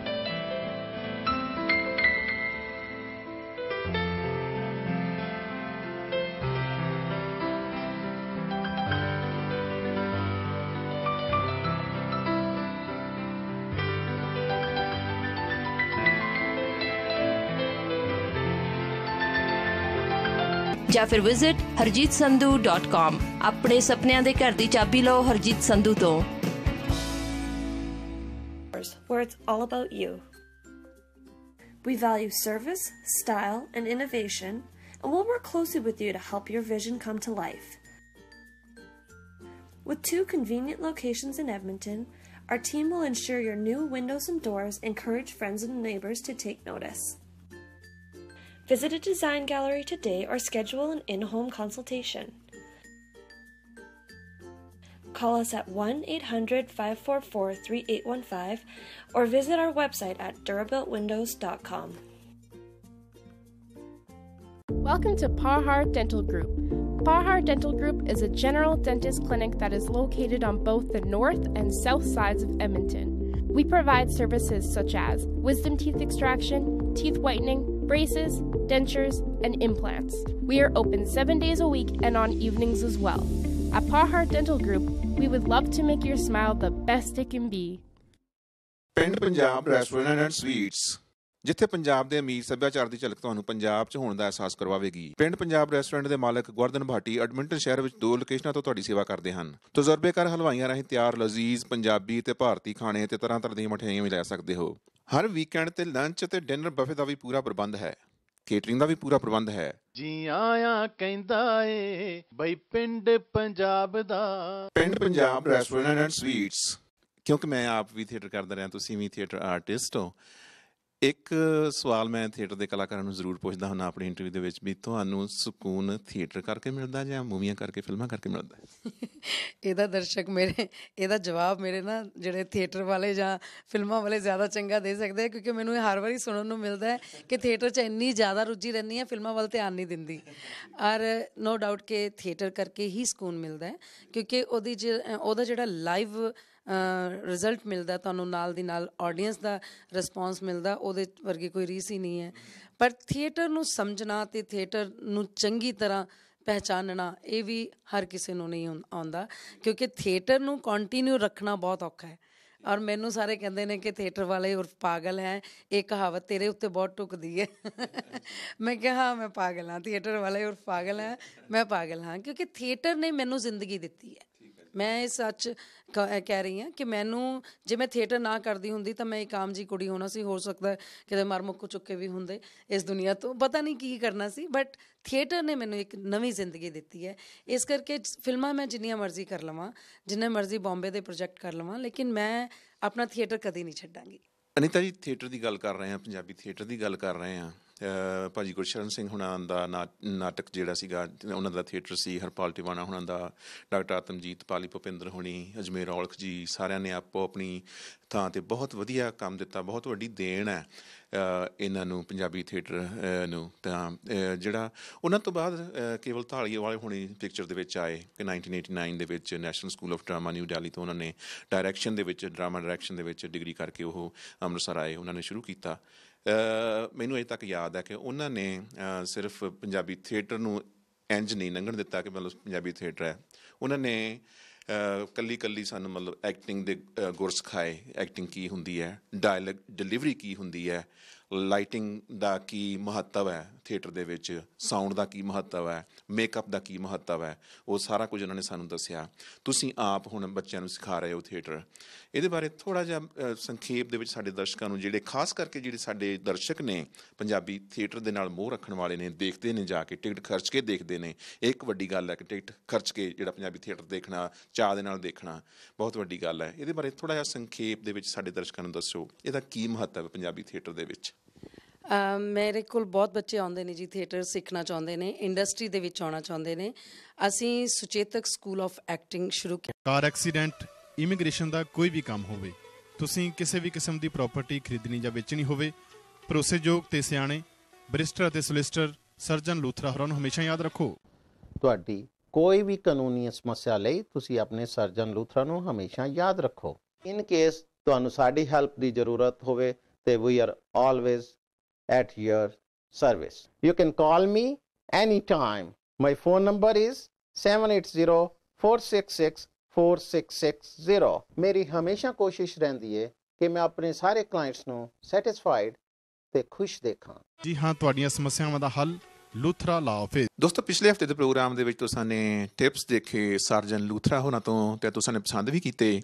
Speaker 26: ਜਾਂ ਫਿਰ ਵਿਜ਼ਿਟ harjeetsandhu.com ਆਪਣੇ ਸੁਪਨਿਆਂ ਦੇ ਘਰ ਦੀ ਚਾਬੀ ਲਓ ਹਰਜੀਤ ਸੰਧੂ ਤੋਂ
Speaker 27: where it's all about you. We value service, style, and innovation, and we'll work closely with you to help your vision come to life. With two convenient locations in Edmonton, our team will ensure your new windows and doors encourage friends and neighbors to take notice. Visit a design gallery today or schedule an in home consultation. Call us at 1 800 544 3815 or visit our website at durabuiltwindows.com.
Speaker 12: Welcome to Parhar Dental Group. Parhar Dental Group is a general dentist clinic that is located on both the north and south sides of Edmonton. We provide services such as wisdom teeth extraction, teeth whitening, braces, dentures, and implants. We are open seven days a week and on evenings as well. At Parhar Dental Group, we would love to make your smile the best it can be.
Speaker 1: ਪਿੰਡ Punjab restaurant and sweets ਜਿੱਥੇ ਪੰਜਾਬ ਦੇ ਅਮੀਰ ਸੱਭਿਆਚਾਰ ਦੀ ਝਲਕ ਤੁਹਾਨੂੰ ਪੰਜਾਬ 'ਚ ਹੋਣ ਦਾ ਅਹਿਸਾਸ ਕਰਵਾਵੇਗੀ ਪਿੰਡ ਪੰਜਾਬ ਰੈਸਟੋਰੈਂਟ ਦੇ ਮਾਲਕ ਗੁਰਦਨ ਭਾਟੀ ਐਡਮਿੰਟਨ ਸ਼ਹਿਰ ਵਿੱਚ ਦੋ ਲੋਕੇਸ਼ਨਾਂ ਤੋਂ ਤੁਹਾਡੀ ਸੇਵਾ ਕਰਦੇ ਹਨ ਤਜਰਬੇਕਾਰ ਹਲਵਾਈਆਂ ਰਾਹੀਂ ਤਿਆਰ ਲਜ਼ੀਜ਼ ਪੰਜਾਬੀ ਤੇ ਭਾਰਤੀ ਖਾਣੇ ਤੇ ਤਰ੍ਹਾਂ ਤਰ੍ਹਾਂ ਦੀਆਂ ਮਠਿਆਈਆਂ ਵੀ ਲੈ ਸਕਦੇ ਹੋ ਹਰ ਵੀਕਐਂਡ ਤੇ ਲੰਚ ਤੇ ਡਿਨਰ ਬਫੇ ਦਾ ਵੀ ਪੂਰਾ ਪ੍ਰਬੰਧ ਹੈ ਕੇਟਰਿੰਗ ਦਾ ਵੀ ਪੂਰਾ ਪ੍ਰਬੰਧ ਹੈ।
Speaker 11: ਜੀ ਆਇਆਂ ਕਹਿੰਦਾ ਏ ਬਈ ਪਿੰਡ ਪੰਜਾਬ ਦਾ।
Speaker 1: Pind Punjab restaurant and sweets ਕਿਉਂਕਿ ਮੈਂ ਆਪ ਵੀ ਥੀਏਟਰ ਕਰਦਾ ਰਿਹਾ ਤੁਸੀਂ ਵੀ ਥੀਏਟਰ ਆਰਟਿਸਟ ਹੋ। ਇੱਕ ਸਵਾਲ ਮੈਂ ਥੀਏਟਰ ਦੇ ਕਲਾਕਾਰਾਂ ਨੂੰ ਜ਼ਰੂਰ ਪੁੱਛਦਾ ਹਾਂ ਆਪਣੀ ਇੰਟਰਵਿਊ ਦੇ ਵਿੱਚ ਵੀ ਤੁਹਾਨੂੰ ਸਕੂਨ ਥੀਏਟਰ ਕਰਕੇ ਮਿਲਦਾ ਜਾਂ ਮੂਵੀਆਂ ਕਰਕੇ, ਫਿਲਮਾਂ ਕਰਕੇ ਮਿਲਦਾ?
Speaker 7: ਇਹਦਾ ਦਰਸ਼ਕ ਮੇਰੇ, ਇਹਦਾ ਜਵਾਬ ਮੇਰੇ ਨਾ ਜਿਹੜੇ ਥੀਏਟਰ ਵਾਲੇ ਜਾਂ ਫਿਲਮਾਂ ਵਾਲੇ ਜ਼ਿਆਦਾ ਚੰਗਾ ਦੇ ਸਕਦੇ ਆ, ਕਿਉਂਕਿ ਮੈਨੂੰ ਇਹ ਹਰ ਵਾਰੀ ਸੁਣਨ ਨੂੰ ਮਿਲਦਾ ਹੈ ਕਿ ਥੀਏਟਰ 'ਚ ਇੰਨੀ ਜ਼ਿਆਦਾ ਰੁੱਝੀ ਰਹਿੰਦੀ ਹੈ, ਫਿਲਮਾਂ ਵੱਲ ਧਿਆਨ ਨਹੀਂ ਦਿੰਦੀ। ਔਰ ਨੋ ਡਾਊਟ ਕਿ ਥੀਏਟਰ ਕਰਕੇ ਹੀ ਸਕੂਨ ਮਿਲਦਾ ਹੈ, ਕਿਉਂਕਿ ਉਹਦੀ ਜ- ਉਹਦਾ ਜਿਹੜਾ ਲਾਈਵ ਰਿਜ਼ਲਟ ਮਿਲਦਾ, ਤੁਹਾਨੂੰ ਨਾਲ ਦੀ ਨਾਲ ਆਡੀਅנס ਦਾ ਰਿਸਪੌਂਸ ਮਿਲਦਾ, ਉਹਦੇ ਵਰਗੀ ਕੋਈ ਰੀਸ ਹੀ ਨਹੀਂ ਹੈ। ਪਰ ਥੀਏਟਰ ਨੂੰ ਸਮਝਣਾ ਤੇ ਥੀਏਟਰ ਨੂੰ ਚੰਗੀ ਤਰ੍ਹਾਂ ਪਹਿਚਾਨਣਾ, ਇਹ ਵੀ ਹਰ ਕਿਸੇ ਨੂੰ ਨਹੀਂ ਆਉਂਦਾ। ਕਿਉਂਕਿ ਥੀਏਟਰ ਨੂੰ ਕੰਟੀਨਿਊ ਰੱਖਣਾ ਬਹੁਤ ਔਖਾ ਹੈ। ਔਰ ਮੈਨੂੰ ਸਾਰੇ ਕਹਿੰਦੇ ਨੇ ਕਿ ਥੀਏਟਰ ਵਾਲੇ ਉਰਫ ਪਾਗਲ ਹੈ, ਇਹ ਕਹਾਵਤ ਤੇਰੇ ਉੱਤੇ ਬਹੁਤ ਟੁਕਦੀ ਹੈ। ਮੈਂ ਕਿਹਾ, ਹਾਂ, ਮੈਂ ਪਾਗਲ ਹਾਂ ਥੀਏਟਰ ਵਾਲੇ ਉਰਫ ਪਾਗਲ ਹੈ, ਮੈਂ ਪਾਗਲ ਹਾਂ। ਕਿਉਂਕਿ ਥੀਏਟਰ ਨੇ ਮੈਨੂੰ ਜ਼ਿੰਦਗੀ ਦਿੱਤੀ ਹੈ। ਮੈਂ ਇਹ ਸੱਚ ਕ- ਕਹਿ ਰਹੀ ਹਾਂ ਕਿ ਮੈਨੂੰ ਜੇ ਮੈਂ ਥੀਏਟਰ ਨਾ ਕਰਦੀ ਹੁੰਦੀ ਤਾਂ ਮੈਂ ਇੱਕ ਆਮ ਜੀ ਕੁੜੀ ਹੋਣਾ ਸੀ, ਹੋ ਸਕਦਾ ਕਿਤੇ ਮਰ ਮੁੱਕ ਚੁੱਕੇ ਵੀ ਹੁੰਦੇ ਇਸ ਦੁਨੀਆ ਤੋਂ। ਪਤਾ ਨਹੀਂ ਕੀ ਕਰਨਾ ਸੀ ਬਟ ਥੀਏਟਰ ਨੇ ਮੈਨੂੰ ਇੱਕ ਨਵੀਂ ਜ਼ਿੰਦਗੀ ਦਿੱਤੀ ਹੈ। ਇਸ ਕਰਕੇ ਫਿਲਮਾਂ ਮੈਂ ਜਿੰਨੀਆਂ ਮਰਜ਼ੀ ਕਰ ਲਵਾਂ, ਜਿੰਨੇ ਮਰਜ਼ੀ ਬੰਬੇ ਦੇ ਪ੍ਰੋਜੈਕਟ ਕਰ ਲਵਾਂ, ਲੇਕਿਨ ਮੈਂ ਆਪਣਾ ਥੀਏਟਰ ਕਦੇ ਨਹੀਂ ਛੱਡਾਂਗੀ।
Speaker 1: ਅਨੀਤਾ ਜੀ ਥੀਏਟਰ ਦੀ ਗੱਲ ਕਰ ਰਹੇ ਹਾਂ, ਪੰਜਾਬੀ ਥੀਏਟਰ ਦੀ ਗੱਲ ਕਰ ਰਹੇ ਹਾਂ। ਭਾਜੀ ਗੁਰਸ਼ਰਨ ਸਿੰਘ ਹੁਣਾਂ ਦਾ ਨਾ- ਨਾਟਕ ਜਿਹੜਾ ਸੀਗਾ, ਉਹਨਾਂ ਦਾ ਥੀਏਟਰ ਸੀ, ਹਰਪਾਲ ਟਿਵਾਣਾ ਹੁਣਾਂ ਦਾ, ਡਾਕਟਰ ਆਤਮਜੀਤ ਪਾਲੀ ਭੁਪਿੰਦਰ ਹੁਣੀ, ਅਜਮੇਰ ਔਲਖ ਜੀ, ਸਾਰਿਆਂ ਨੇ ਆਪੋ ਆਪਣੀ ਥਾਂ ਤੇ ਬਹੁਤ ਵਧੀਆ ਕੰਮ ਦਿੱਤਾ, ਬਹੁਤ ਵੱਡੀ ਦੇਣ ਹੈ ਇਹਨਾਂ ਨੂੰ, ਪੰਜਾਬੀ ਥੀਏਟਰ ਨੂੰ ਤਾਂ ਜਿਹੜਾ ਉਹਨਾਂ ਤੋਂ ਬਾਅਦ ਕੇਵਲ ਧਾਲੀਏ ਵਾਲੇ ਹੁਣੀ ਪਿਕਚਰ ਦੇ ਵਿੱਚ ਆਏ, ਕਿ 1989 ਦੇ ਵਿੱਚ national school of drama new Delhi ਤੋਂ ਉਹਨਾਂ ਨੇ ਡਾਇਰੈਕਸ਼ਨ ਦੇ ਵਿੱਚ ਡਰਾਮਾ ਡਾਇਰੈਕਸ਼ਨ ਦੇ ਵਿੱਚ ਡਿਗਰੀ ਕਰਕੇ ਉਹ ਅੰਮ੍ਰਿਤਸਰ ਆਏ, ਉਹਨਾਂ ਨੇ ਸ਼ੁਰੂ ਕੀਤਾ ਮੈਨੂੰ ਅਜੇ ਤੱਕ ਯਾਦ ਹੈ ਕਿ ਉਹਨਾਂ ਨੇ ਸਿਰਫ ਪੰਜਾਬੀ ਥੀਏਟਰ ਨੂੰ ਇੰਜ ਨਹੀਂ ਲੰਘਣ ਦਿੱਤਾ ਕਿ ਮਤਲਬ ਪੰਜਾਬੀ ਥੀਏਟਰ ਹੈ। ਉਹਨਾਂ ਨੇ, ਅਹ ਕੱਲੀ ਕੱਲੀ ਸਾਨੂੰ ਮਤਲਬ ਐਕਟਿੰਗ ਦੇ ਗੁਰ ਸਿਖਾਏ ਐਕਟਿੰਗ ਕੀ ਹੁੰਦੀ ਹੈ? ਡਾਇਲੌਗ ਡਿਲੀਵਰੀ ਕੀ ਹੁੰਦੀ ਹੈ? ਲਾਈਟਿੰਗ ਦਾ ਕੀ ਮਹੱਤਵ ਹੈ? ਥੀਏਟਰ ਦੇ ਵਿੱਚ ਸਾਊਂਡ ਦਾ ਕੀ ਮਹੱਤਵ ਹੈ? ਮੇਕਅਪ ਦਾ ਕੀ ਮਹੱਤਵ ਹੈ? ਉਹ ਸਾਰਾ ਕੁਝ ਉਹਨਾਂ ਨੇ ਸਾਨੂੰ ਦੱਸਿਆ। ਤੁਸੀਂ ਆਪ ਹੁਣ ਬੱਚਿਆਂ ਨੂੰ ਸਿਖਾ ਰਹੇ ਹੋ ਥੀਏਟਰ। ਇਹਦੇ ਬਾਰੇ ਥੋੜਾ ਜਿਹਾ ਸੰਖੇਪ ਦੇ ਵਿੱਚ ਸਾਡੇ ਦਰਸ਼ਕਾਂ ਨੂੰ ਜਿਹੜੇ, ਖਾਸ ਕਰਕੇ ਜਿਹੜੇ ਸਾਡੇ ਦਰਸ਼ਕ ਨੇ, ਪੰਜਾਬੀ ਥੀਏਟਰ ਦੇ ਨਾਲ ਮੋਹ ਰੱਖਣ ਵਾਲੇ ਨੇ, ਦੇਖਦੇ ਨੇ ਜਾ ਕੇ, ਟਿਕਟ ਖਰਚ ਕੇ ਦੇਖਦੇ ਨੇ। ਇਹ ਇੱਕ ਵੱਡੀ ਗੱਲ ਹੈ ਕਿ ਟਿਕਟ ਖਰਚ ਕੇ ਜਿਹੜਾ ਪੰਜਾਬੀ ਥੀਏਟਰ ਦੇਖਣਾ, ਚਾਹ ਦੇ ਨਾਲ ਦੇਖਣਾ, ਬਹੁਤ ਵੱਡੀ ਗੱਲ ਹੈ। ਇਹਦੇ ਬਾਰੇ ਥੋੜਾ ਜਿਹਾ ਸੰਖੇਪ ਦੇ ਵਿੱਚ ਸਾਡੇ ਦਰਸ਼ਕਾਂ ਨੂੰ ਦੱਸੋ ਇਹਦਾ ਕੀ ਮਹੱਤਵ ਹੈ ਪੰਜਾਬੀ ਥੀਏਟਰ ਦੇ ਵਿੱਚ?
Speaker 7: ਮੇਰੇ ਕੋਲ ਬਹੁਤ ਬੱਚੇ ਆਉਂਦੇ ਨੇ ਜੀ ਥੀਏਟਰ ਸਿੱਖਣਾ ਚਾਹੁੰਦੇ ਨੇ ਇੰਡਸਟਰੀ ਦੇ ਵਿੱਚ ਆਉਣਾ ਚਾਹੁੰਦੇ ਨੇ। ਅਸੀਂ ਸੁਚੇਤਕ ਸਕੂਲ ਆਫ ਐਕਟਿੰਗ ਸ਼ੁਰੂ ਕੀਤਾ।
Speaker 28: ਕਾਰ ਐਕਸੀਡੈਂਟ ਇਮੀਗ੍ਰੇਸ਼ਨ ਦਾ ਕੋਈ ਵੀ ਕੰਮ ਹੋਵੇ ਤੁਸੀਂ ਕਿਸੇ ਵੀ ਕਿਸਮ ਦੀ ਪ੍ਰਾਪਰਟੀ ਖਰੀਦਣੀ ਜਾਂ ਵੇਚਣੀ ਹੋਵੇ ਭਰੋਸੇਯੋਗ ਤੇ ਸਿਆਣੇ ਬਰਿਸਟਰ ਅਤੇ ਸੋਲਿਸਿਟਰ ਸਰਜਨ ਲੂਥਰਾ ਹੋਰਾਂ ਨੂੰ ਹਮੇਸ਼ਾ ਯਾਦ ਰੱਖੋ।
Speaker 29: ਤੁਹਾਡੀ ਕੋਈ ਵੀ ਕਾਨੂੰਨੀ ਸਮੱਸਿਆ ਲਈ ਤੁਸੀਂ ਆਪਣੇ ਸਰਜਨ ਲੂਥਰਾ ਨੂੰ ਹਮੇਸ਼ਾ ਯਾਦ ਰੱਖੋ। ਇਨ ਕੇਸ ਤੁਹਾਨੂੰ ਸਾਡੀ ਹੈਲਪ ਦੀ ਜ਼ਰੂਰਤ ਹੋਵੇ ਤੇ we are always at your service. You can call me anytime. My phone number is 780-466-4660. ਮੇਰੀ ਹਮੇਸ਼ਾ ਕੋਸ਼ਿਸ਼ ਰਹਿੰਦੀ ਹੈ ਕਿ ਮੈਂ ਆਪਣੇ ਸਾਰੇ ਕਲਾਇੰਟਸ ਨੂੰ ਸੈਟੀਸਫਾਈਡ ਤੇ ਖੁਸ਼ ਦੇਖਾਂ
Speaker 28: ਜੀ ਹਾਂ ਤੁਹਾਡੀਆਂ ਸਮੱਸਿਆਵਾਂ ਦਾ ਹੱਲ ਲੂਥਰਾ ਲਾ ਆਫਿਸ
Speaker 1: ਦੋਸਤੋ, ਪਿਛਲੇ ਹਫ਼ਤੇ ਦੇ ਪ੍ਰੋਗਰਾਮ ਦੇ ਵਿੱਚ ਤੁਸੀਂ ਨੇ ਟਿਪਸ ਦੇਖੇ, ਸਰਜਨ ਲੂਥਰਾ ਹੋਣਾ ਤੋਂ, ਤੇ ਤੁਸਾਂ ਨੇ ਪਸੰਦ ਵੀ ਕੀਤੇ।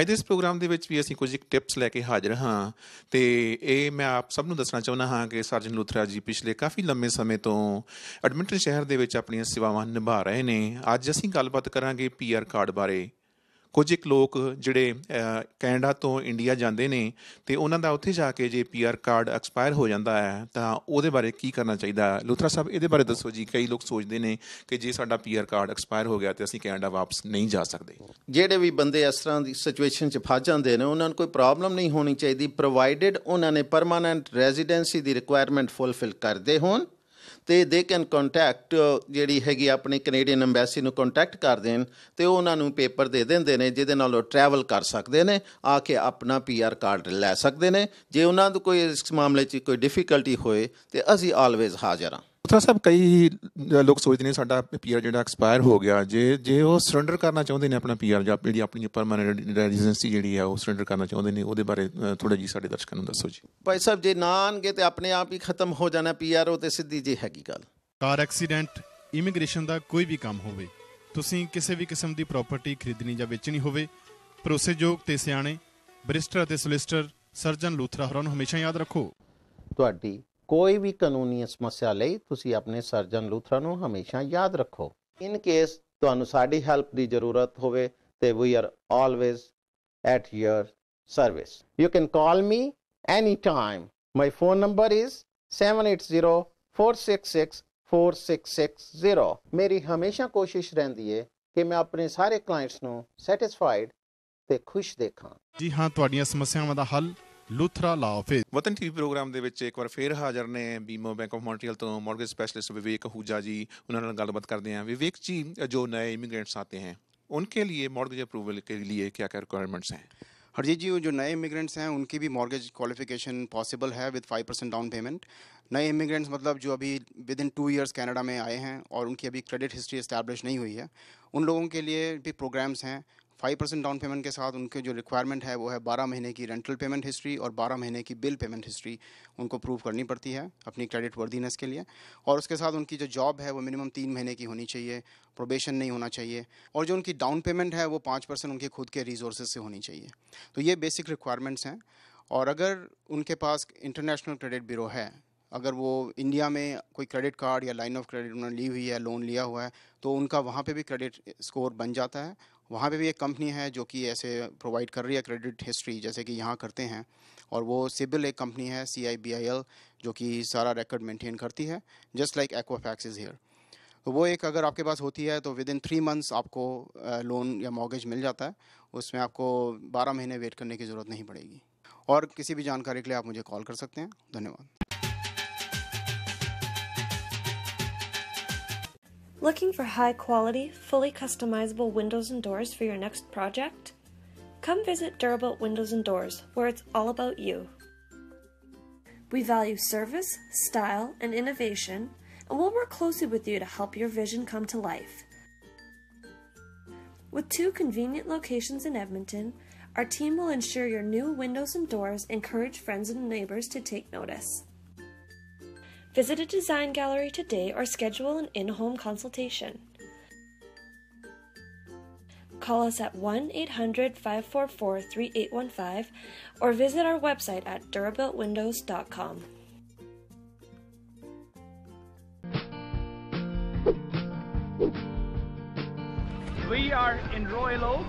Speaker 1: ਅੱਜ ਦੇ ਇਸ ਪ੍ਰੋਗਰਾਮ ਦੇ ਵਿੱਚ ਵੀ ਅਸੀਂ ਕੁਝ ਇੱਕ ਟਿਪਸ ਲੈ ਕੇ ਹਾਜ਼ਰ ਹਾਂ। ਤੇ ਇਹ ਮੈਂ ਆਪ ਸਭ ਨੂੰ ਦੱਸਣਾ ਚਾਹੁੰਦਾ ਹਾਂ ਕਿ ਸਰਜਨ ਲੂਥਰਾ ਜੀ ਪਿਛਲੇ ਕਾਫੀ ਲੰਮੇ ਸਮੇਂ ਤੋਂ ਐਡਮਿੰਟਨ ਸ਼ਹਿਰ ਦੇ ਵਿੱਚ ਆਪਣੀਆਂ ਸੇਵਾਵਾਂ ਨਿਭਾ ਰਹੇ ਨੇ। ਅੱਜ ਅਸੀਂ ਗੱਲਬਾਤ ਕਰਾਂਗੇ ਪੀਆਰ ਕਾਰਡ ਬਾਰੇ। ਕੁਝ ਇੱਕ ਲੋਕ ਜਿਹੜੇ ਕੈਨੇਡਾ ਤੋਂ ਇੰਡੀਆ ਜਾਂਦੇ ਨੇ ਤੇ ਉਹਨਾਂ ਦਾ ਉੱਥੇ ਜਾ ਕੇ ਜੇ ਪੀਆਰ ਕਾਰਡ ਐਕਸਪਾਇਰ ਹੋ ਜਾਂਦਾ ਹੈ, ਤਾਂ ਉਹਦੇ ਬਾਰੇ ਕੀ ਕਰਨਾ ਚਾਹੀਦਾ? ਲੂਥਰਾ ਸਾਹਿਬ, ਇਹਦੇ ਬਾਰੇ ਦੱਸੋ ਜੀ। ਕਈ ਲੋਕ ਸੋਚਦੇ ਨੇ ਕਿ ਜੇ ਸਾਡਾ ਪੀਆਰ ਕਾਰਡ ਐਕਸਪਾਇਰ ਹੋ ਗਿਆ ਤੇ ਅਸੀਂ ਕੈਨੇਡਾ ਵਾਪਸ ਨਹੀਂ ਜਾ ਸਕਦੇ।
Speaker 29: ਜਿਹੜੇ ਵੀ ਬੰਦੇ ਇਸ ਤਰ੍ਹਾਂ ਦੀ ਸਿਚੁਏਸ਼ਨ 'ਚ ਫਸ ਜਾਂਦੇ ਨੇ, ਉਹਨਾਂ ਨੂੰ ਕੋਈ ਪ੍ਰੋਬਲਮ ਨਹੀਂ ਹੋਣੀ ਚਾਹੀਦੀ, ਪ੍ਰੋਵਾਈਡਡ ਉਹਨਾਂ ਨੇ ਪਰਮਾਨੈਂਟ ਰੈਜ਼ੀਡੈਂਸੀ ਦੀ ਰਿਕੁਆਇਰਮੈਂਟ ਫੁੱਲਫਿਲ ਕਰਦੇ ਹੋਣ। ਤੇ ਦੇ ਕੈਨ ਕੰਟੈਕਟ ਜਿਹੜੀ ਹੈਗੀ ਆਪਣੀ ਕੈਨੇਡੀਅਨ ਐਮਬੈਸੀ ਨੂੰ ਕੰਟੈਕਟ ਕਰ ਦੇਣ ਤੇ ਉਹ ਉਹਨਾਂ ਨੂੰ ਪੇਪਰ ਦੇ ਦਿੰਦੇ ਨੇ, ਜਿਹਦੇ ਨਾਲ ਉਹ ਟਰੈਵਲ ਕਰ ਸਕਦੇ ਨੇ, ਆ ਕੇ ਆਪਣਾ ਪੀਆਰ ਕਾਰਡ ਲੈ ਸਕਦੇ ਨੇ। ਜੇ ਉਹਨਾਂ ਨੂੰ ਕੋਈ ਇਸ ਮਾਮਲੇ 'ਚ ਕੋਈ ਡਿਫਿਕਲਟੀ ਹੋਏ ਤੇ ਅਸੀਂ ਆਲਵੇਜ਼ ਹਾਜ਼ਰ ਹਾਂ।
Speaker 1: ਲੂਥਰਾ ਸਾਹਿਬ ਕਈ ਲੋਕ ਸੋਚਦੇ ਨੇ ਸਾਡਾ ਪੀਆਰ ਜਿਹੜਾ ਐਕਸਪਾਇਰ ਹੋ ਗਿਆ। ਜੇ ਜੇ ਉਹ ਸਰੈਂਡਰ ਕਰਨਾ ਚਾਹੁੰਦੇ ਨੇ ਆਪਣਾ ਪੀਆਰ ਜਾਂ ਜਿਹੜੀ ਆਪਣੀ ਪਰਮਾਨੈਂਟ ਰੈਜ਼ੀਡੈਂਸੀ ਜਿਹੜੀ ਹੈ ਉਹ ਸਰੈਂਡਰ ਕਰਨਾ ਚਾਹੁੰਦੇ ਨੇ ਉਹਦੇ ਬਾਰੇ ਥੋੜਾ ਜੀ ਸਾਡੇ ਦਰਸ਼ਕਾਂ ਨੂੰ ਦੱਸੋ ਜੀ।
Speaker 29: ਭਾਈ ਸਾਹਿਬ ਜੇ ਨਾ ਆਣਗੇ ਤੇ ਆਪਣੇ ਆਪ ਹੀ ਖਤਮ ਹੋ ਜਾਣਾ ਪੀਆਰ ਉਹ ਤੇ ਸਿੱਧੀ ਜੀ ਹੈਗੀ ਗੱਲ।
Speaker 28: ਕਾਰ ਐਕਸੀਡੈਂਟ ਇਮੀਗ੍ਰੇਸ਼ਨ ਦਾ ਕੋਈ ਵੀ ਕੰਮ ਹੋਵੇ ਤੁਸੀਂ ਕਿਸੇ ਵੀ ਕਿਸਮ ਦੀ ਪ੍ਰਾਪਰਟੀ ਖਰੀਦਣੀ ਜਾਂ ਵੇਚਣੀ ਹੋਵੇ ਭਰੋਸੇਯੋਗ ਤੇ ਸਿਆਣੇ ਬਰਿਸਟਰ ਅਤੇ ਸੋਲਿਸਿਟਰ ਸਰਜਨ ਲੂਥਰਾ ਹੋਰਾਂ ਨੂੰ ਹਮੇਸ਼ਾ ਯਾਦ ਰੱਖੋ।
Speaker 29: ਤੁਹਾਡੀ ਕੋਈ ਵੀ ਕਾਨੂੰਨੀ ਸਮੱਸਿਆ ਲਈ ਤੁਸੀਂ ਆਪਣੇ ਸਰਜਨ ਲੂਥਰਾ ਨੂੰ ਹਮੇਸ਼ਾ ਯਾਦ ਰੱਖੋ ਇਨ ਕੇਸ ਤੁਹਾਨੂੰ ਸਾਡੀ ਹੈਲਪ ਦੀ ਜ਼ਰੂਰਤ ਹੋਵੇ ਤੇ we are always at your service. You can call me anytime. My phone number is 780-466-4660. ਮੇਰੀ ਹਮੇਸ਼ਾ ਕੋਸ਼ਿਸ਼ ਰਹਿੰਦੀ ਹੈ ਕਿ ਮੈਂ ਆਪਣੇ ਸਾਰੇ ਕਲਾਇੰਟਸ ਨੂੰ ਸੈਟੀਸਫਾਈਡ ਤੇ ਖੁਸ਼ ਦੇਖਾਂ
Speaker 28: ਜੀ ਹਾਂ, ਤੁਹਾਡੀਆਂ ਸਮੱਸਿਆਵਾਂ ਦਾ ਹੱਲ ਲੂਥਰਾ ਲਾਫੇ
Speaker 1: वतन ਟੀਵੀ ਪ੍ਰੋਗਰਾਮ ਦੇ ਵਿੱਚ एक बार फिर हाजिर ने बीमो बैंक ऑफ़ ਮੌਂਟਰੀਅਲ तो मॉर्गेज स्पेशलिस्ट विवेक ਹੂਜਾ जी उन्होंने ਨਾਲ ਗੱਲਬਾਤ ਕਰਦੇ ਹਾਂ ਵਿਵੇਕ ਜੀ ਜੋ नए इमिग्रेंट्स आते हैं उनके लिए मॉर्गेज अप्रूवल के लिए क्या क्या रिक्वायरमेंट्स हैं
Speaker 30: हरजीत जी जो नए इमिग्रेंट्स हैं उनकी भी मॉर्गेज क्वालिफिकेशन पॉसिबल है with five percent down payment नए इमिग्रेंट्स मतलब जो अभी within two years Canada में आए हैं और उनकी अभी क्रेडिट हिस्ट्री इस्टेब्लिश नहीं हुई है उन लोगों के लिए भी प्रोग्राम्स हैं फाइव परसेंट डाउन पेमेंट के साथ उनके जो रिक्वायरमेंट है, वो है बारह महीने की रेंटल पेमेंट हिस्ट्री और बारह महीने की बिल पेमेंट हिस्ट्री उनको प्रूव करनी पड़ती है अपनी क्रेडिट वर्दीनेस के लिए। और उसके साथ उनकी जो जॉब है, वो मिनिमम तीन महीने की होनी चाहिए प्रोबेशन नहीं होना चाहिए। और जो उनकी डाउन पेमेंट है, वो पाँच परसेंट उनके खुद के रिसोर्सेज से होनी चाहिए। तो ये बेसिक रिक्वायरमेंट्स हैं। और अगर उनके पास इंटरनेशनल क्रेडिट ब्यूरो है, अगर वो इंडिया में कोई क्रेडिट कार्ड या लाइन ऑफ़ क्रेडिट उन्होंने ली हुई है लोन लिया हुआ है तो उनका वहाँ पे भी क्रेडिट स्कोर बन जाता है। वहाँ पे भी एक कंपनी है जो कि ऐसे प्रोवाइड कर रही है क्रेडिट हिस्ट्री जैसे कि यहाँ करते हैं। और वो सिबिल एक कंपनी है सी आई बी आई एल जो कि सारा रिकॉर्ड मेंटेन करती है just like Equifax is here तो वो एक अगर आपके पास होती है तो विद इन थ्री मंथ्स आपको लोन या मॉर्गेज मिल जाता है। उसमें आपको बारह महीने वेट करने की ज़रूरत नहीं पड़ेगी। और किसी भी जानकारी के लिए आप मुझे कॉल कर सकते हैं। धन्यवाद।
Speaker 27: Looking for high quality, fully customizable windows and doors for your next project? Come visit Durabuilt Windows and Doors, where it's all about you. We value service, style, and innovation, and we'll work closely with you to help your vision come to life. With two convenient locations in Edmonton, our team will ensure your new windows and doors encourage friends and neighbors to take notice. Visit a design gallery today or schedule an in home consultation. Call us at 1 800 544 3815 or visit our website at durabuiltwindows.com.
Speaker 3: We are in Royal Oak.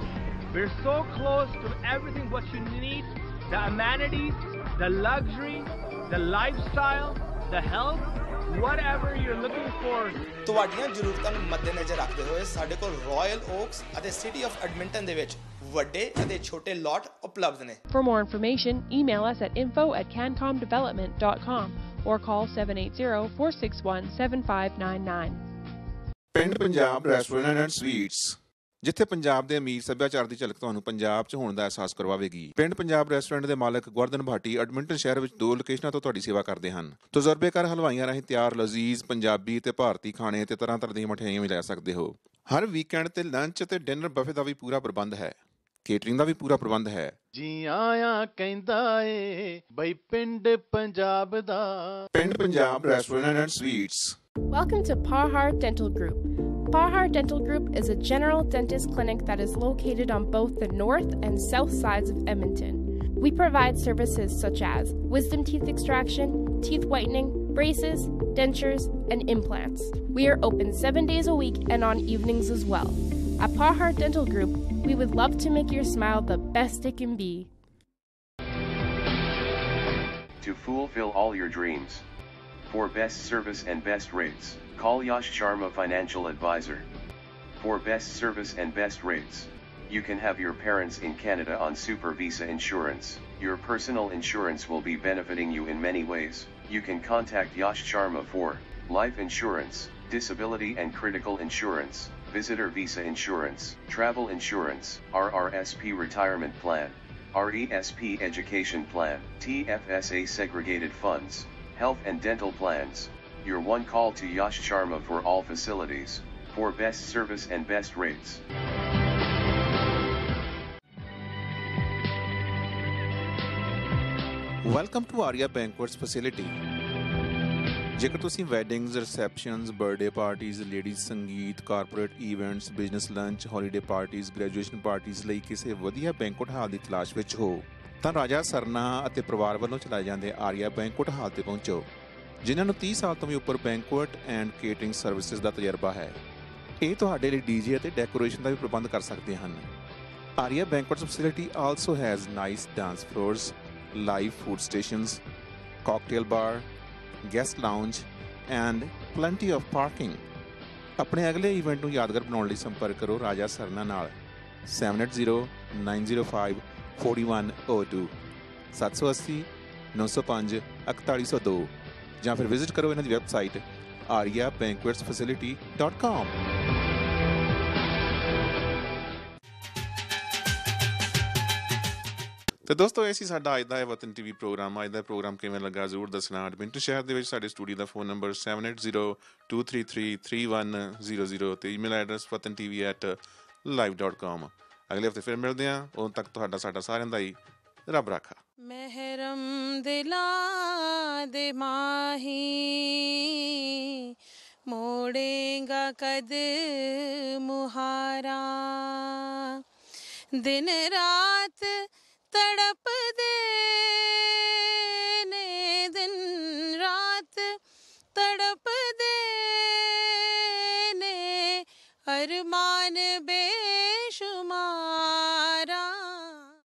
Speaker 3: We're so close to everything what you need the amenities, the luxury, the lifestyle, the health, whatever you're looking for.
Speaker 15: ਤੁਹਾਡੀਆਂ ਜ਼ਰੂਰਤਾਂ ਨੂੰ ਮੱਦੇਨਜ਼ਰ ਰੱਖਦੇ ਹੋਏ ਸਾਡੇ ਕੋਲ Royal Oaks ਅਤੇ city of Edmonton ਦੇ ਵਿੱਚ ਵੱਡੇ ਅਤੇ ਛੋਟੇ ਲਾਟ ਉਪਲਬਧ ਨੇ
Speaker 12: For more information, email us at info at cancomdevelopment.com or call 780-461-7599.
Speaker 1: Pind Punjab restaurant and sweets ਜਿੱਥੇ ਪੰਜਾਬ ਦੇ ਅਮੀਰ ਸੱਭਿਆਚਾਰ ਦੀ ਝਲਕ ਤੁਹਾਨੂੰ ਪੰਜਾਬ 'ਚ ਹੋਣ ਦਾ ਅਹਿਸਾਸ ਕਰਵਾਵੇਗੀ। ਪਿੰਡ ਪੰਜਾਬ ਰੈਸਟੋਰੈਂਟ ਦੇ ਮਾਲਕ ਗੁਰਦਨ ਭਾਟੀ ਐਡਮਿੰਟਨ ਸ਼ਹਿਰ ਵਿੱਚ ਦੋ ਲੋਕੇਸ਼ਨਾਂ ਤੋਂ ਤੁਹਾਡੀ ਸੇਵਾ ਕਰਦੇ ਹਨ। ਤਜਰਬੇਕਾਰ ਹਲਵਾਈਆਂ ਰਾਹੀਂ ਤਿਆਰ ਲਜ਼ੀਜ਼ ਪੰਜਾਬੀ ਤੇ ਭਾਰਤੀ ਖਾਣੇ ਤੇ ਤਰ੍ਹਾਂ ਤਰ੍ਹਾਂ ਦੀਆਂ ਮਠਿਆਈਆਂ ਵੀ ਲੈ ਸਕਦੇ ਹੋ। ਹਰ ਵੀਕਐਂਡ ਤੇ ਲੰਚ ਤੇ ਡਿਨਰ ਬਫੇ ਦਾ ਵੀ ਪੂਰਾ ਪ੍ਰਬੰਧ ਹੈ। ਕੇਟਰਿੰਗ ਦਾ ਵੀ ਪੂਰਾ ਪ੍ਰਬੰਧ ਹੈ।
Speaker 11: ਜੀ ਆਇਆਂ ਕਹਿੰਦਾ ਏ ਬਈ ਪਿੰਡ ਪੰਜਾਬ ਦਾ।
Speaker 1: Pind Punjab restaurant and sweets.
Speaker 12: Welcome to Pahar Dental Group. Pahar Dental Group is a general dentist clinic that is located on both the north and south sides of Edmonton. We provide services such as wisdom teeth extraction, teeth whitening, braces, dentures, and implants. We are open seven days a week and on evenings as well. At Pahar Dental Group, we would love to make your smile the best it can be.
Speaker 13: To fulfill all your dreams. For best service and best rates, call Yash Sharma Financial Advisor. For best service and best rates, you can have your parents in Canada on Super Visa insurance. Your personal insurance will be benefiting you in many ways. You can contact Yash Sharma for life insurance, disability and critical insurance, visitor visa insurance, travel insurance, RRSP retirement plan, RESP education plan, TFSA segregated funds, health and dental plans. Your one call to Yash Sharma for all facilities, for best service and best rates.
Speaker 1: Welcome to Arya banquets facility ਜੇਕਰ ਤੁਸੀਂ weddings receptions birthday ਪਾਰਟੀਆਂ ladies sangeet corporate events business lunch holiday ਪਾਰਟੀਆਂ graduation ਪਾਰਟੀਆਂ ਲਈ ਕਿਸੇ ਵਧੀਆ ਬੈਂਕੁਐਟ ਹਾਲ ਦੀ ਤਲਾਸ਼ ਵਿੱਚ ਹੋ ਤਾਂ ਰਾਜਾ ਸਰਨਾ ਅਤੇ ਪਰਿਵਾਰ ਵੱਲੋਂ ਚਲਾਏ ਜਾਂਦੇ ਆਰੀਆ ਬੈਂਕੁਐਟ ਹਾਲ ਤੇ ਪਹੁੰਚੋ ਜਿਨ੍ਹਾਂ ਨੂੰ 30 ਸਾਲ ਤੋਂ ਵੀ ਉੱਪਰ ਬੈਂਕੁਐਟ ਐਂਡ ਕੇਟਰਿੰਗ ਸਰਵਿਸਿਜ਼ ਦਾ ਤਜਰਬਾ ਹੈ ਇਹ ਤੁਹਾਡੇ ਲਈ ਡੀਜੇ ਅਤੇ ਡੈਕੋਰੇਸ਼ਨ ਦਾ ਵੀ ਪ੍ਰਬੰਧ ਕਰ ਸਕਦੇ ਹਨ। Arya banquets facility also has nice dance floors live food stations cocktail bar guest lounge, and plenty of parking ਆਪਣੇ ਅਗਲੇ ਇਵੈਂਟ ਨੂੰ ਯਾਦਗਾਰ ਬਣਾਉਣ ਲਈ ਸੰਪਰਕ ਕਰੋ ਰਾਜਾ ਸਰਨਾ ਨਾਲ। 7809054102 780 905 4102 ਜਾਂ ਫਿਰ ਵਿਜ਼ਿਟ ਕਰੋ ਇਹਨਾਂ ਦੀ ਵੈਬਸਾਈਟ ariabanquetsfacility.com ਤੇ ਦੋਸਤੋ, ਇਹ ਸੀ ਸਾਡਾ ਅੱਜ ਦਾ ਇਹ ਵਤਨ ਟੀਵੀ ਪ੍ਰੋਗਰਾਮ ਅੱਜ ਦਾ ਪ੍ਰੋਗਰਾਮ ਕਿਵੇਂ ਲੱਗਾ ਜ਼ਰੂਰ ਦੱਸਣਾ। ਐਡਮਿੰਟਨ ਸ਼ਹਿਰ ਦੇ ਵਿੱਚ ਸਾਡੇ ਸਟੂਡੀਓ ਦਾ ਫੋਨ ਨੰਬਰ 7802333100 ਤੇ ਈਮੇਲ ਐਡਰੈਸ watontv@live.com ਅਗਲੇ ਹਫ਼ਤੇ ਫਿਰ ਮਿਲਦੇ ਹਾਂ। ਉਦੋਂ ਤੱਕ ਤੁਹਾਡਾ ਸਾਡਾ ਸਾਰਿਆਂ ਦਾ ਹੀ ਰੱਬ ਰਾਖਾ।
Speaker 31: ਮਹਿਰਮ ਦਿਲਾਂ ਦੇ ਮਾਹੀ ਮੋੜੇਗਾ ਕਦ ਮੁਹਾਰਾ। ਦਿਨ ਰਾਤ ਤੜਪਦੇ